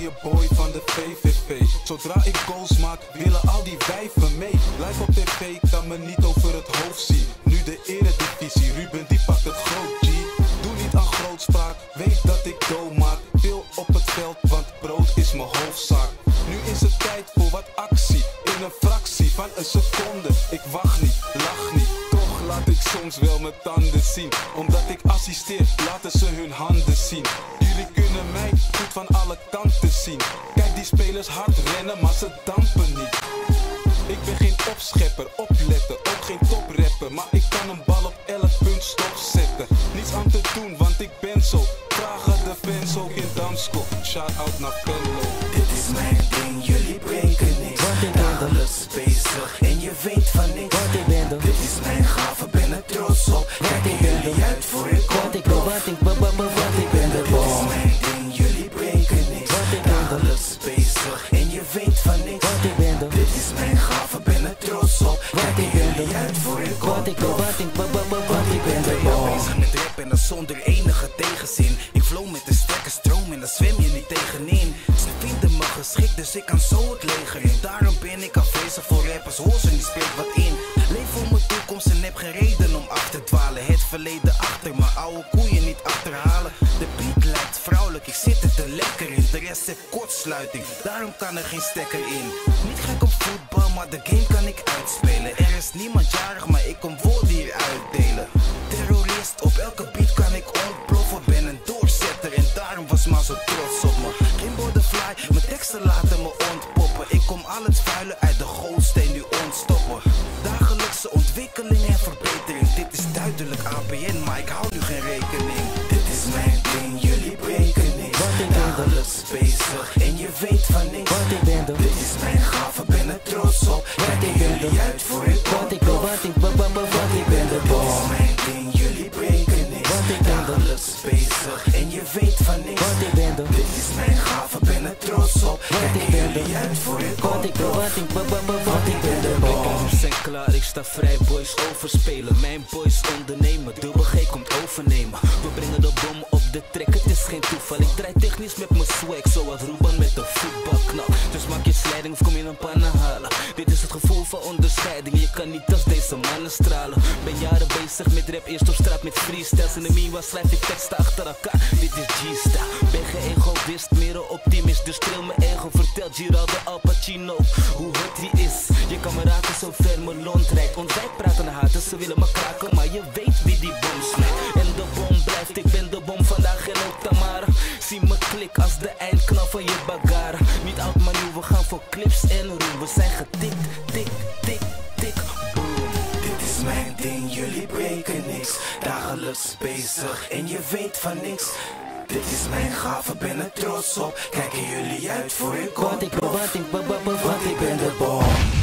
mooie boy van de VVV. Zodra ik goals maak, willen al die wijven mee. Live op tv kan me niet over het hoofd zien. Nu de eredivisie, Ruben die pakt het groot G. Doe niet aan grootspraak, weet dat ik dood maak. Veel op het veld, want brood is mijn hoofdzaak. Nu is het tijd voor wat actie, in een fractie van een seconde. Ik wacht niet, lach niet, laat ik soms wel mijn tanden zien. Omdat ik assisteer, laten ze hun handen zien. Jullie kunnen mij goed van alle kanten zien. Kijk die spelers hard rennen, maar ze dampen niet. Ik ben geen opschepper, opletten, ook geen toprapper. Maar ik kan een bal op elk punt stopzetten. Niets aan te doen, want ik ben zo. Vragen de fans ook in Damsko. Shout out naar Venlo. Dit is mijn ding, voor ik ik ben, wat ik ben, wat, wat, wat ik ben de bom. mijn ding, jullie breken niks. Want ik ben. Dagelijks bezig en je weet van niks. Want ik ben er. Dit is mijn gave, ben er trots op. Kijken ik ben er. uit voor ik. Want ik ben, wat ik ben, wat, wat, wat ik ben de ben je bom. bezig met rap en dat zonder enige tegenzin. Ik flow met een sterke stroom en daar zwem je niet tegenin. Dus ik kan zo het leger in. Daarom ben ik afwezig voor rappers, hoor ze niet speelt wat in. Leef voor mijn toekomst en heb geen reden om af te dwalen. Het verleden achter, maar oude koeien niet achterhalen. De beat lijkt vrouwelijk, ik zit er te lekker in. De rest heeft kortsluiting, daarom kan er geen stekker in. Niet gek op voetbal, maar de game kan ik uitspelen. Er is niemand jarig, maar ik kom woorden hier uitdelen. Mijn teksten laten me ontpoppen. Ik kom al het vuile uit de gootsteen nu ontstoppen. Dagelijkse ontwikkeling en verbetering. Dit is duidelijk APN, maar ik hou nu geen rekening. Dit is mijn ding, jullie breken niks. Want ik ben. Dagelijks bezig en je weet van niks. Want ik ben. Dit is mijn gave, ben er trots op. Ben jullie uit voor voor ik ik ben, wat ik wat, wat, wat ik de zijn klaar, ik sta vrij, boys overspelen. Mijn boys ondernemen, dubbel G komt overnemen. We brengen de bom op de trek, het is geen toeval. Ik draai technisch met mijn swag, zoals Ruben met een voetbalknal. Dus maak je slijding of kom je een pannen halen. Dit is het gevoel van onderscheiding, je kan niet als deze mannen stralen. Ben jaren bezig met rap, eerst op straat met freestyles. In de Miwa schrijf ik teksten achter elkaar, dit is G-style. Ben geen egoïst, meer een optimist. Dus tril mijn ego, vertel Giraldo Al Pacino hoe het die is. Je kan zo ver mijn lont rijdt. Praten haten, ze willen me kraken, maar je weet wie die bom snijdt. En de bom blijft, ik ben de bom vandaag en ook Tamara. Zie me klik als de eindknal van je bagara. Niet oud maar nieuw, we gaan voor clips en roem. We zijn getikt, tik, tik, tik, boom. Dit is mijn ding, jullie breken niks. Dagelijks bezig en je weet van niks. Dit is mijn gave, ben er trots op. Kijken jullie uit voor ik kom. Want ik ben, ik Want ik ik ben de bom.